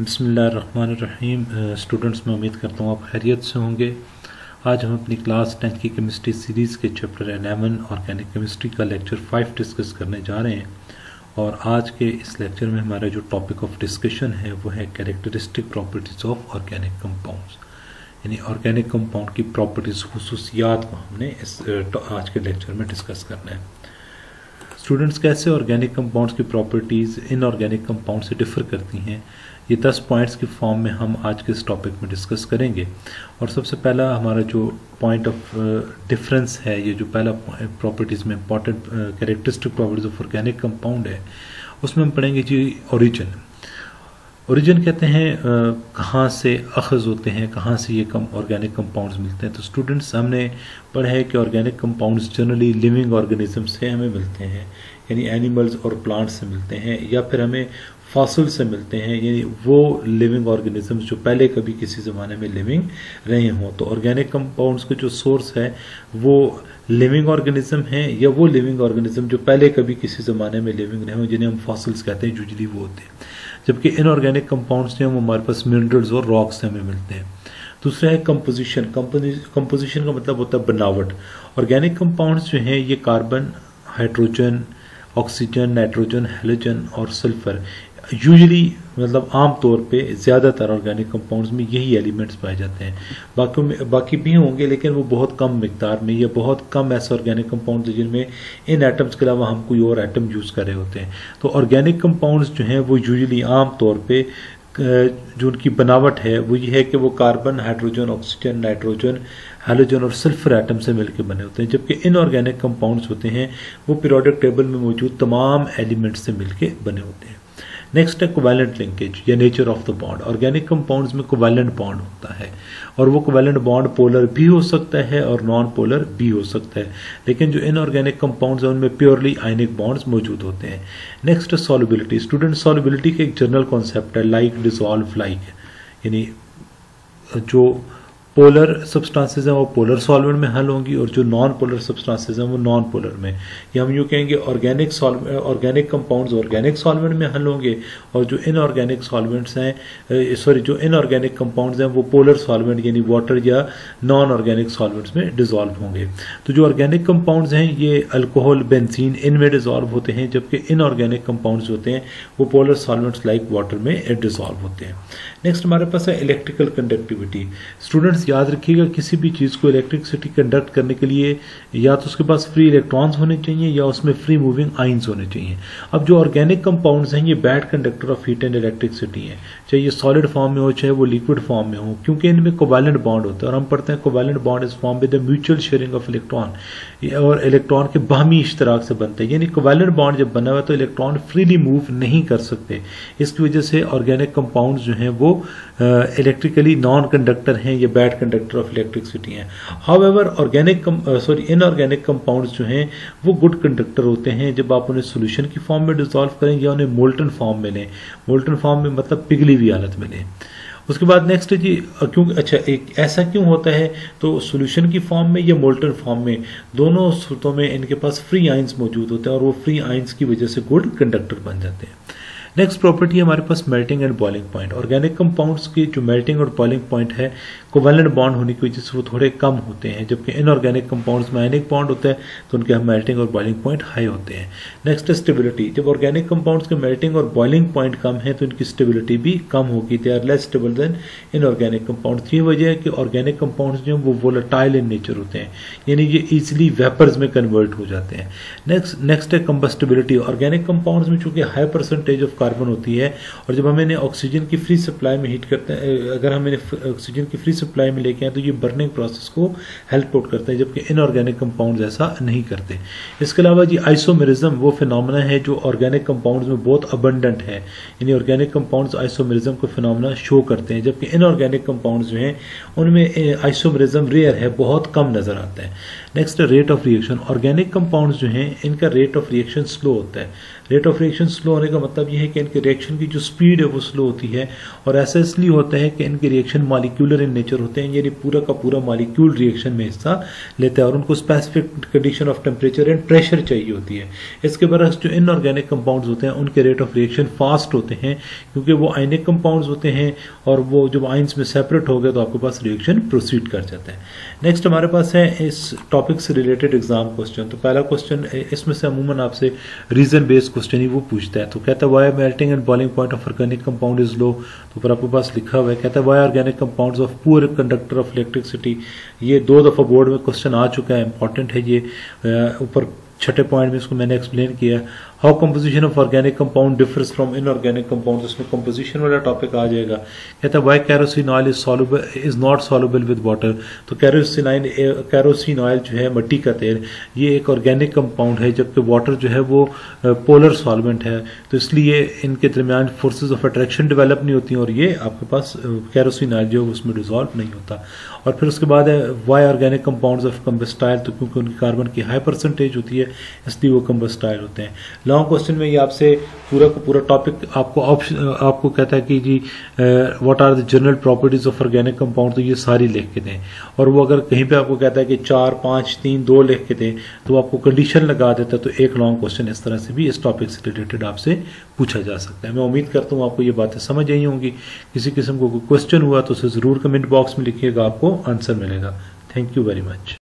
बसमीम स्टूडेंट्स मैं उम्मीद करता हूँ आप खैरियत से होंगे। आज हम अपनी क्लास टेंथ की केमिस्ट्री सीरीज़ के चैप्टर एलेवन ऑर्गेनिक केमिस्ट्री का लेक्चर फाइव डिस्कस करने जा रहे हैं। और आज के इस लेक्चर में हमारा जो टॉपिक ऑफ़ डिस्कशन है, वो है characteristic properties of organic compounds यानी ऑर्गेनिक कंपाउंड की प्रॉपर्टीज़ खसूसियात को हमने इस आज के लेक्चर में डिस्कस करना है। स्टूडेंट्स कैसे ऑर्गेनिक कंपाउंड्स की प्रॉपर्टीज़ इनऑर्गेनिक कंपाउंड से डिफ़र करती हैं, ये दस पॉइंट्स की फॉर्म में हम आज के इस टॉपिक में डिस्कस करेंगे। और सबसे पहला हमारा जो पॉइंट ऑफ़ डिफरेंस है, ये जो पहला प्रॉपर्टीज़ में important characteristic properties of organic compound है, उसमें हम पढ़ेंगे जी ओरिजिन ओरिजिन कहते हैं कहाँ से अखज़ होते हैं, कहाँ से ये कम ऑर्गेनिक कंपाउंड्स मिलते हैं। तो स्टूडेंट्स हमने पढ़ा है कि organic compounds generally living organism से हमें मिलते हैं, यानी एनिमल्स और प्लांट्स से मिलते हैं, या फिर हमें फॉसिल से मिलते हैं, यानी वो लिविंग ऑर्गेनिजम्स जो पहले कभी किसी ज़माने में लिविंग रहे हों। तो ऑर्गेनिक कंपाउंड्स का जो सोर्स है, वो लिविंग ऑर्गेनिज्म है, या वो लिविंग ऑर्गेनिज्म जो पहले कभी किसी ज़माने में लिविंग रहे हों, जिन्हें हम फॉसिल्स कहते हैं यूजली वो होते हैं। जबकि इनऑर्गेनिक कंपाउंड्स जो हैं वो हमारे पास मिनरल्स और रॉक्स से हमें मिलते हैं। दूसरा है कंपोजिशन कंपोजिशन का मतलब होता है बनावट। ऑर्गेनिक कंपाउंड्स जो हैं, ये carbon hydrogen oxygen nitrogen halogen और सल्फ़र यूजली मतलब आम तौर पे ज़्यादातर ऑर्गेनिक कंपाउंड्स में यही एलिमेंट्स पाए जाते हैं। बाकी में, बाकी भी होंगे, लेकिन वो बहुत कम मकदार में या बहुत कम ऐसे ऑर्गेनिक कंपाउंड्स हैं जिनमें इन एटम्स के अलावा हम कोई और एटम यूज़ कर रहे होते हैं। तो ऑर्गेनिक कंपाउंड्स जो हैं, वो यूजली आम तौर पर जो उनकी बनावट है, वो ये है कि वो carbon hydrogen oxygen nitrogen halogen और सल्फ़र एटम से मिलकर बने होते हैं। जबकि इनऑर्गेनिक कंपाउंड्स होते हैं, वो पीरियोडिक टेबल में मौजूद तमाम एलिमेंट्स से मिलकर बने होते हैं। नेक्स्ट है कोवैलेंट लिंकेज या nature of the bond organic compounds में कोवैलेंट बॉन्ड होता है। और वो कोवैलेंट बॉन्ड पोलर भी हो सकता है और नॉन पोलर भी हो सकता है। लेकिन जो इनऑर्गेनिक कंपाउंड्स हैं, उनमें प्योरली आयनिक बॉन्ड्स मौजूद होते हैं। नेक्स्ट सॉलिबिलिटी स्टूडेंट सॉलिबिलिटी का एक जनरल कॉन्सेप्ट है लाइक डिजॉल्व लाइक यानी जो पोलर सब्सटेंसेस हैं, वो पोलर सॉल्वेंट में हल होंगी और जो नॉन पोलर सब्सटेंसेस हैं, वो नॉन पोलर में। या हम यूँ कहेंगे organic organic compounds organic solvent में हल होंगे और जो इनऑर्गेनिक सॉल्वेंट्स हैं सॉरी जो इनऑर्गेनिक कंपाउंड्स हैं, वो पोलर सॉल्वेंट यानी वाटर या नॉन ऑर्गेनिक सॉल्वेंट्स में डिजॉल्व होंगे। तो जो ऑर्गेनिक कंपाउंड्स हैं, ये अल्कोहल बेंजीन इनमें डिजॉल्व होते हैं, जबकि इनऑर्गेनिक कंपाउंड्स होते हैं, वो पोलर सॉल्वेंट्स लाइक वाटर में डिजॉल्व होते हैं। नेक्स्ट हमारे पास है इलेक्ट्रिकल कंडक्टिविटी स्टूडेंट्स याद रखिएगा, किसी भी चीज़ को इलेक्ट्रिसिटी कंडक्ट करने के लिए या तो उसके पास फ्री इलेक्ट्रॉन्स होने चाहिए या उसमें फ्री मूविंग आइंस होने चाहिए। अब जो ऑर्गेनिक कंपाउंड्स हैं, ये bad conductor of heat and electricity है। चाहे ये सॉलिड फॉर्म में हो, चाहे वो लिक्विड फॉर्म में हो, क्योंकि इनमें कोवैलेंट बॉन्ड होता है और हम पढ़ते हैं covalent bond is form with mutual sharing of electron और इलेक्ट्रॉन के बाहमी इश्तराक से बनते हैं। यानी कोवैलेंट बॉन्ड जब बना हुआ तो इलेक्ट्रॉन फ्रीली मूव नहीं कर सकते। इसकी वजह से ऑर्गेनिक कंपाउंड जो हैं, वो इलेक्ट्रिकली नॉन कंडक्टर हैं, या बैड कंडक्टर ऑफ़ इलेक्ट्रिसिटी हैं। However organic sorry inorganic compounds जो हैं, वो गुड कंडक्टर होते हैं। जब आप उन्हें सोल्यूशन की फॉर्म में डिजॉल्व करें या उन्हें मोल्टन फॉर्म में लें मोल्टन फॉर्म में मतलब पिघली हुई हालत में लें। उसके बाद नेक्स्ट है जी क्यों अच्छा एक ऐसा क्यों होता है? तो सोल्यूशन की फॉर्म में या मोल्टन फॉर्म में, दोनों सूरतों में इनके पास फ्री आइंस मौजूद होते हैं और वो फ्री आइंस की वजह से गुड कंडक्टर बन जाते हैं। नेक्स्ट प्रॉपर्टी हमारे पास melting and boiling point organic compounds की जो मेल्टिंग और बॉइलिंग पॉइंट है कोवेलेंट बॉन्ड होने की वजह से वो थोड़े कम होते हैं, जबकि इनऑर्गेनिक कंपाउंड्स में आयनिक बॉन्ड होते हैं तो उनके हम मेल्टिंग और बॉइलिंग पॉइंट हाई होते हैं. नेक्स्ट स्टेबिलिटी जब ऑर्गेनिक कंपाउंड्स के मेल्टिंग और बॉइलिंग पॉइंट कम है तो इनकी स्टेबिलिटी भी कम होगी. They are less stable than inorganic compound ये वजह है कि ऑर्गेनिक कंपाउंड्स जो वो वोलाटाइल इन नेचर होते हैं. यानी ये इजिली वेपर्स में कन्वर्ट हो जाते हैं. नेक्स्ट नेक्स्ट है कंबस्टेबिलिटी ऑर्गेनिक कंपाउंड्स में चूँकि हाई परसेंटेज ऑफ़ कार्बन होती है और जब हम इन्हें ऑक्सीजन की फ्री सप्लाई में हीट करते हैं अगर हम इन्हें ऑक्सीजन की फ्री सप्लाई में लेके आए तो ये बर्निंग प्रोसेस को हेल्प आउट करते हैं, जबकि इनऑर्गेनिक कंपाउंड ऐसा नहीं करते। इसके अलावा जी आइसोमेरिज्म वो फिनोमिना है जो ऑर्गेनिक कंपाउंड्स में बहुत अबंडेंट है। यानी ऑर्गेनिक कंपाउंड्स आइसोमेरिज्म को फिनोमिना शो करते हैं, जबकि इनऑर्गेनिक कंपाउंड्स जो हैं, उनमें आइसोमेरिज्म रेयर है, बहुत कम नज़र आता है। Next rate of reaction organic compounds जो हैं, इनका रेट ऑफ़ रिएक्शन स्लो होता है। रेट ऑफ़ रिएक्शन स्लो होने का मतलब यह है कि इनके रिएक्शन की जो स्पीड है वो स्लो होती है और ऐसा इसलिए होता है कि इनके रिएक्शन मालिक्यूलर इन नेचर होते हैं, यानी पूरा का पूरा मालिक्यूल रिएक्शन में हिस्सा लेता है और उनको specific condition of temperature and pressure चाहिए होती है। इसके बरस जो इनऑर्गेनिक कंपाउंड्स होते हैं, उनके रेट ऑफ़ रिएक्शन फास्ट होते हैं, क्योंकि वो आइनिक कंपाउंड्स होते हैं और वो जब आइंस में सेपरेट हो गए तो आपके पास रिएक्शन प्रोसीड कर जाता है। नेक्स्ट हमारे पास है इस टॉपिक से रिलेटेड एग्ज़ाम क्वेश्चन तो पहला क्वेश्चन इसमें से अमूमन आपसे रीजन बेस्ड क्वेश्चन ही वो पूछता है तो कहता है why melting and boiling point of organic compound is low तो फिर आपके पास लिखा हुआ है, कहता है why organic compound of poor conductor of electricity ये दो दफ़ा बोर्ड में क्वेश्चन आ चुका है इंपॉर्टेंट है ये ऊपर छठे पॉइंट में इसको मैंने एक्सप्लेन किया how composition of organic compound differs from inorganic compound इसमें कंपोजिशन वाला टॉपिक आ जाएगा। कहता है why kerosene oil is soluble is not soluble with water तो कैरोसिन कैरोसिन ऑयल जो है मट्टी का तेल, ये एक ऑर्गेनिक कंपाउंड है, जबकि वाटर जो है वो पोलर सॉल्वेंट है। तो इसलिए इनके दरमियान फोर्सेज ऑफ़ अट्रैक्शन डेवलप नहीं होती और ये आपके पास कैरोसिन ऑयल जो है उसमें डिजॉल्व नहीं होता। और फिर उसके बाद है why organic compounds of combustible तो क्योंकि उनकी कार्बन की हाई परसेंटेज होती है, इसलिए वो कम्बस्टाइल होते हैं। लॉन्ग क्वेश्चन में ये आपसे पूरा का पूरा टॉपिक आपको ऑप्शन आपको कहता है कि जी what are the general properties of organic compound तो ये सारी लिख के दें। और वो अगर कहीं पे आपको कहता है कि चार, पाँच, तीन, दो लिख के दें तो आपको कंडीशन लगा देता है तो एक लॉन्ग क्वेश्चन इस तरह से भी इस टॉपिक से रिलेटेड आपसे पूछा जा सकता है। मैं उम्मीद करता हूँ आपको ये बातें समझ आई होंगी। किसी किस्म को कोई क्वेश्चन हुआ तो उसे ज़रूर कमेंट बॉक्स में लिखिएगा, आपको आंसर मिलेगा। Thank you very much